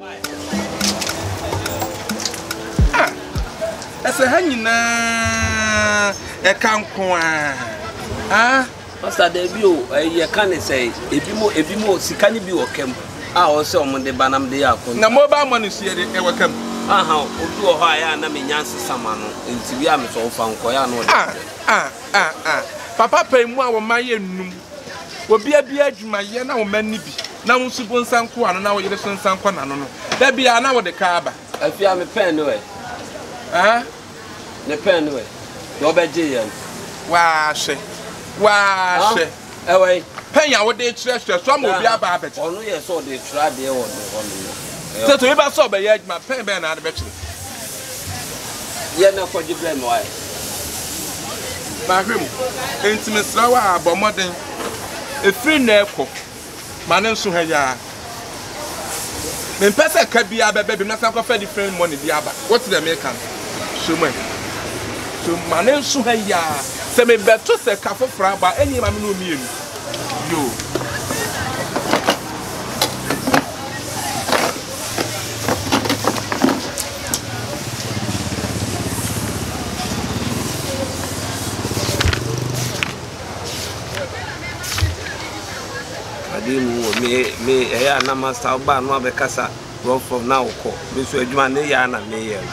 Ah, ɛsɛ ha nyinaa ɛka nko a ah. pasta daabi o yɛka ne sɛ ebi mo ebi mo sika ne bi wɔ kam a ɔsɛ ɔmo de ba nam de yɛ akɔn. na mobile money so yɛ de ɛwɔ kam. aha obi wɔ hɔ a yɛ a na menya nsesa ma no nti bi a mesɛ ɔfa nkɔyɛ a na ɔde. ah ah ah ah papa pɛn mu a wɔn ayɛ num. Obia bia adwuma yɛ na wo mma nni bi na wo nso bo nsa nko ano na wo yere so nsa nkɔ n'ano no, da biara na wode ka aba. Afia me pɛn no ɛ. Ɛɛ? Ne pɛn no ɛ. Na ɔbɛgye yɛ no. Waa hwɛ. Waa hwɛ. Ɛwɔ yi. Pɛn a wode kyerɛkyerɛ so ama obi aba abɛgye. Ɔno yɛ sɛ ɔde kyerɛ adeɛ wɔ ne hɔ no. Sɛ to bi ba sɛ ɔbɛyɛ adwuma pɛn bɛn na ade bɛkyerɛ. yɛ na kɔgye brɛ no ae. Ma hwɛ mu, enti mesrɛ wo ara, bɔ mmɔden, ɛfiri nnɛ rekɔ, ma no nso ha yi ara. Mempɛ sɛ ɛka biara bɛba bi na san kɔfa different money bi aba. Wote deɛ meka no? So mu ɛ? So ma no nso ha yi ara. Sɛ mebɛto sɛ ka foforɔ aba, ɛnneɛ ma me ne wo mmienu. Yoo. adeɛ mu wɔ me me ɛyɛ a na masta ɔbaa no abɛkasa borɔfo na wokɔ me so adwuma ne yɛ a na meyɛ no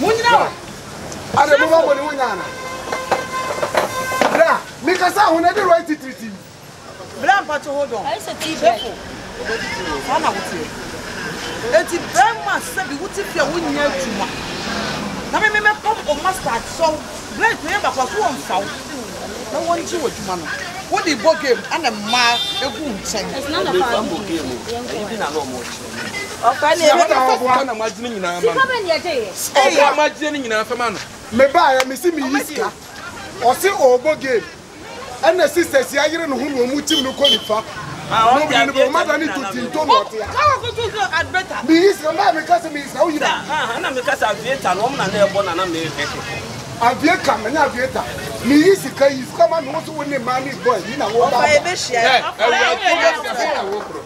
monyina hɔ ade mo ma mo ne ho nya ana bra mekasa ho na de rɔ titiriti bra mpato ho dɔn sepo saa na woteɛ eti bɛrima sɛbi wote fie a wonya adwuma na me memɛpam o mastard sɔw bra nkɔyɛ bakwa so wɔmfa wo na wɔngye wɔ adwuma no wode bɔ game ana mmaa egu nkyɛn Mebaeɛ mese meyi sika ɔse ɔɔbɔ game ɛna sisters yi ayere ne ho na ɔmo tim no kɔ nifa ɔmo bie no bɛ ɔmo adane to ti nto na ɔte a meyi sika mebaeɛ meka sɛ meyi sika woyi ba Aviator manya aviator meyi sika yi sika ma me wo so wo ne mmaa ne boy yi na wo ba ba.